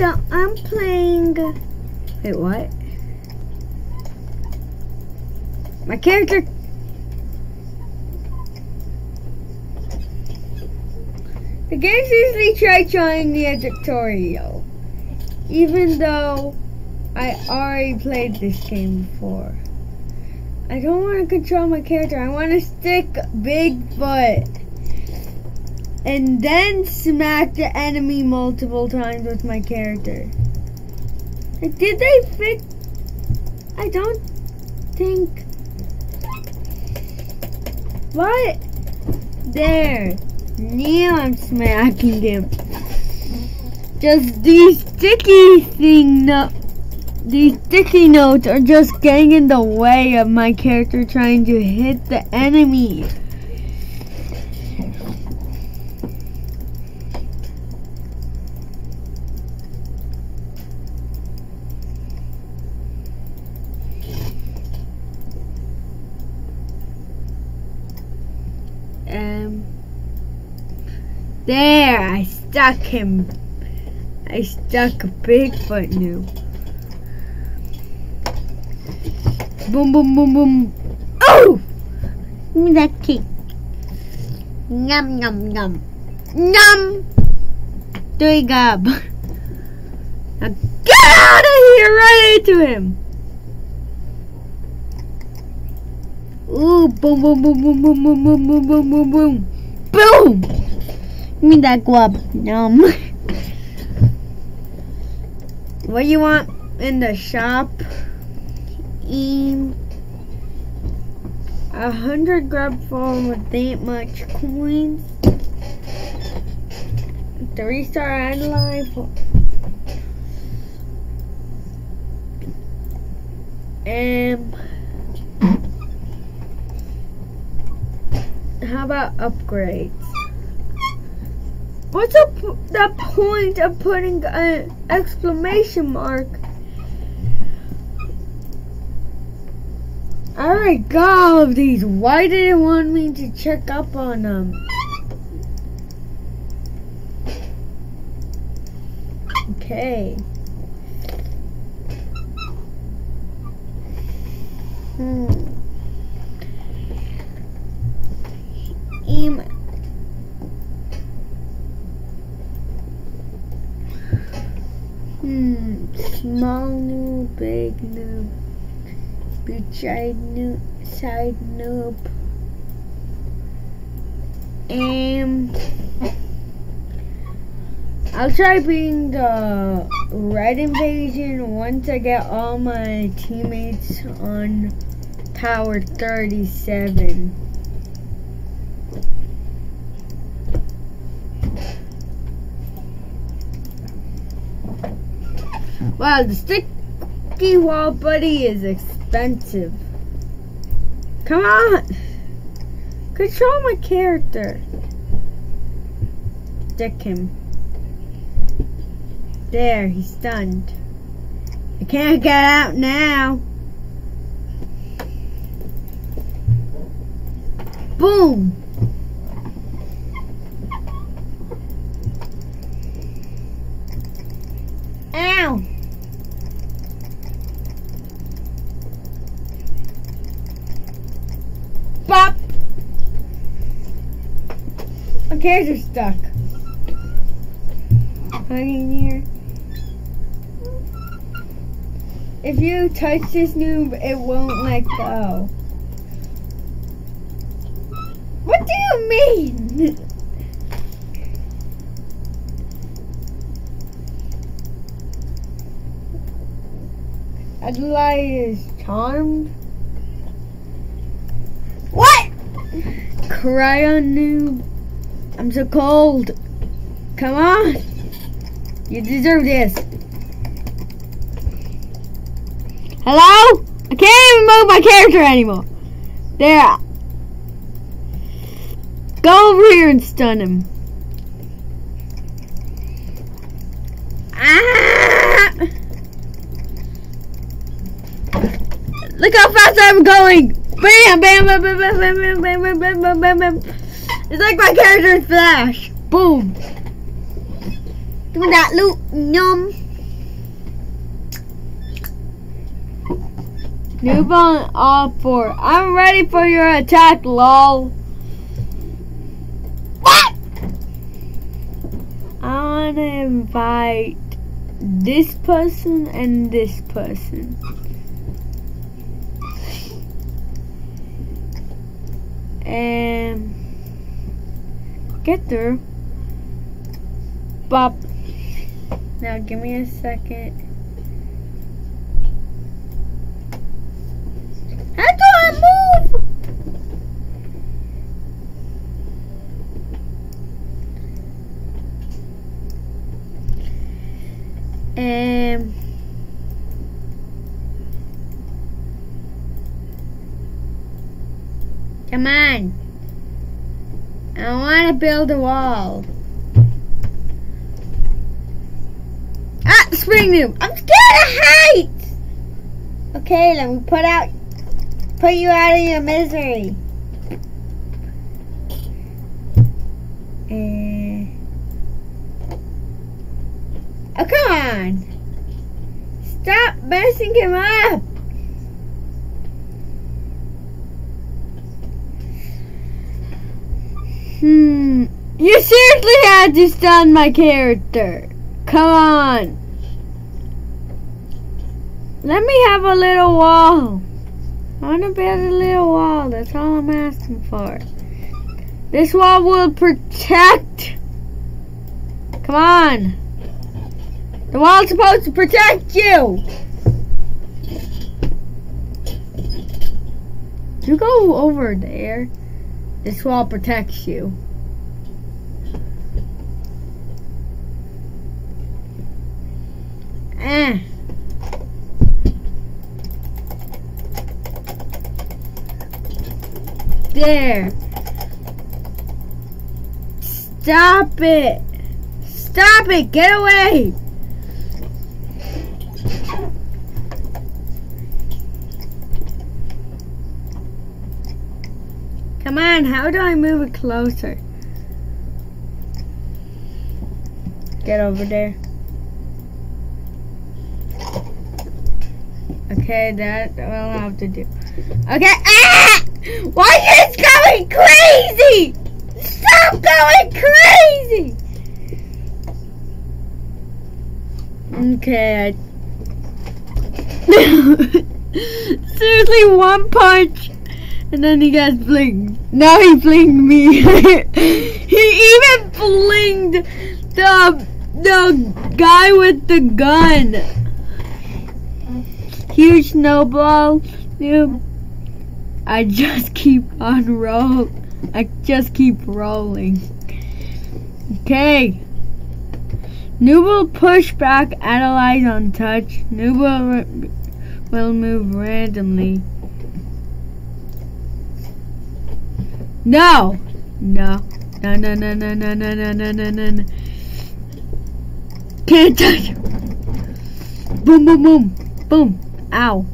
so I'm playing. Wait, what? My character. The games usually try trying the tutorial, even though I already played this game before. I don't want to control my character. I want to stick Bigfoot and then smack the enemy multiple times with my character. Did they fix? I don't think. What? There. Now I'm smacking him. Just these sticky thing no these sticky notes are just getting in the way of my character trying to hit the enemy. Um, there, I stuck him. I stuck Bigfoot new. Boom, boom, boom, boom. Oh! Give me that cake. Yum, yum, yum. Yum! There you. Now get out of here right into him. Ooh, boom, boom, boom, boom, boom, boom, boom, boom, boom, boom, boom. Boom! Give me that glove. Yum. what do you want in the shop? Eat a hundred grub phone with that much coins. Three star ad life. Um, how about upgrades? What's the, the point of putting an exclamation mark? I already got all of these. Why did it want me to check up on them? Okay. Hmm. Side new, side noob. Um. I'll try being the red invasion once I get all my teammates on power 37. Wow, the sticky wall buddy is expensive. Come on! Control my character. Stick him. There, he's stunned. I can't get out now. Boom! My character's stuck. Hanging here. If you touch this noob, it won't let go. What do you mean? Adelaide is charmed. What? Cry on noob. I'm so cold. Come on. You deserve this. Hello? I can't even move my character anymore. There. Go over here and stun him. Ah! Look how fast I'm going! Bam, bam, bam, bam, bam, bam, bam, bam, bam, bam, bam, bam. It's like my character in Flash. Boom. Doing that loot. Yum. Noob on all four. I'm ready for your attack, lol. What? I want to invite this person and this person. And get through. Bop. Now give me a second. How do I move? Um. Come on. I want to build a wall. Ah, spring noob. I'm scared of heights. Okay, let me put out, put you out of your misery. Uh, oh, come on. Stop messing him up. You seriously had to stun my character. Come on. Let me have a little wall. I want to build a little wall. That's all I'm asking for. This wall will protect. Come on. The wall's supposed to protect you. You go over there. This wall protects you. Eh. There. Stop it. Stop it. Get away. Come on, how do I move it closer? Get over there. Okay, that will have to do. Okay, ah! Why is going crazy? Stop going crazy! Okay. Seriously, one punch and then he gets flinged. Now he flinged me. he even flinged the the guy with the gun. Huge snowball. Dude. I just keep on roll. I just keep rolling. Okay. Will push back, analyze on touch. Noob will, will move randomly. No! No. No, no, no, no, no, no, no, no, no, no, no. Can't touch! Boom, boom, boom. Boom. Ow.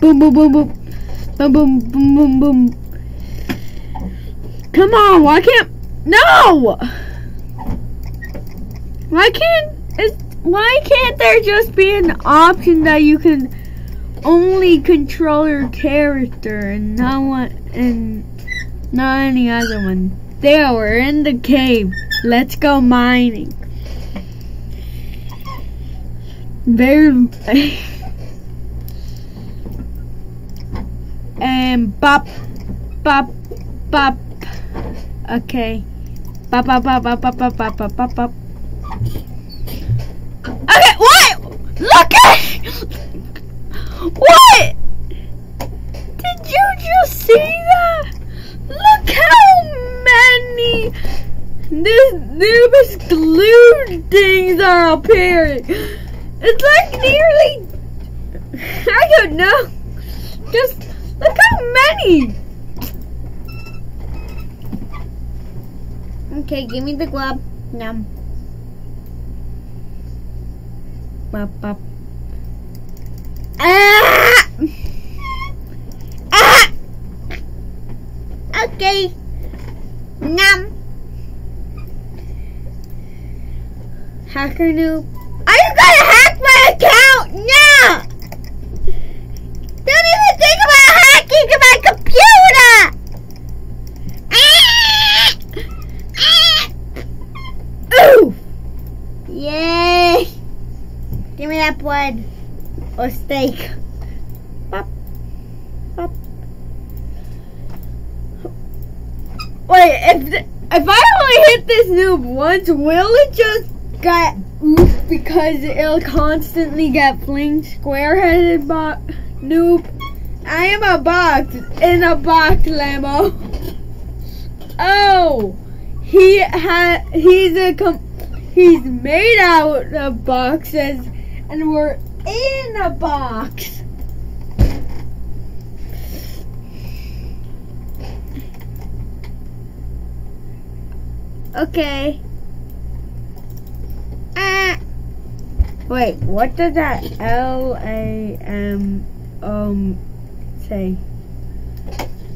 Boom, boom, boom, boom. Boom, boom, boom, boom, boom. Come on, why can't... No! Why can't... Why can't there just be an option that you can only control your character and not one and not any other one. There, we're in the cave. Let's go mining. Very and bop bop bop okay bop bop bop bop bop bop bop bop bop bop okay what look at what? Did you just see that? Look how many this Nubus glue things are appearing. It's like nearly, I don't know. Just look how many. Okay, give me the glove. Yum. Bop, bop. Ah! Ah! Okay. Num. Hacker noob. Are you gonna hack my account? No! One. Or steak. Pop. Pop. Wait, if if I only hit this noob once, will it just get oof because it'll constantly get flinged square-headed noob? I am a box in a box, Lambo. Oh, he ha he's a com- he's made out of boxes, and we're in a box. Okay. Ah. Wait, what does that L A M um say?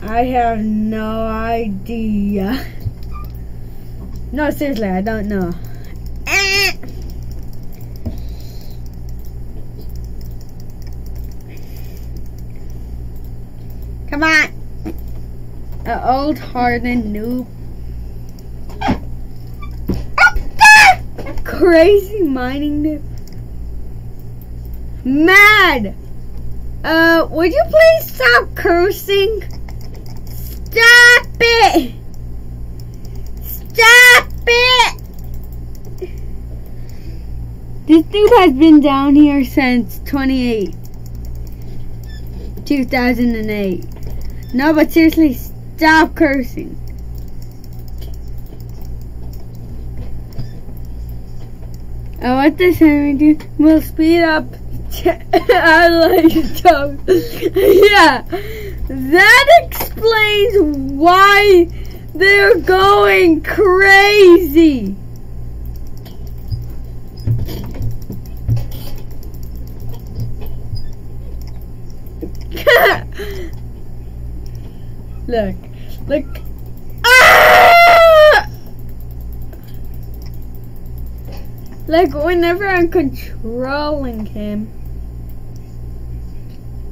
I have no idea. No, seriously, I don't know. Ah. Come on. An old hardened noob. Crazy mining noob. Mad! Uh, would you please stop cursing? Stop it! Stop it! This noob has been down here since 28. 2008. No, but seriously, stop cursing. Oh, what this Henry do? We'll speed up. Like stuff. yeah, that explains why they're going crazy. Look, look. Ah! Like whenever I'm controlling him,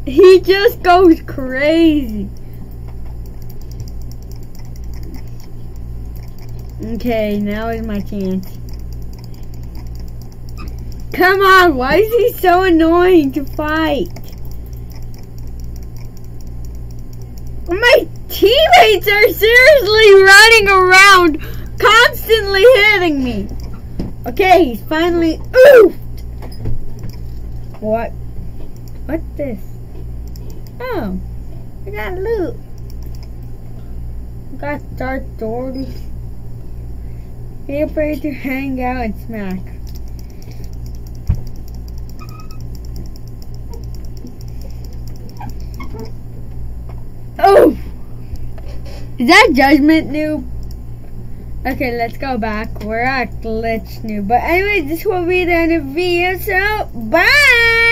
he just goes crazy. Okay, now is my chance. Come on, why is he so annoying to fight? Oh My teammates are seriously running around, constantly hitting me. Okay, he's finally oofed. What? What's this? Oh, I got loot. I got dark doors. Be afraid to hang out and smack. Oh! Is that judgment noob? Okay, let's go back. We're at glitch noob. But anyways, this will be the end of the video, so bye!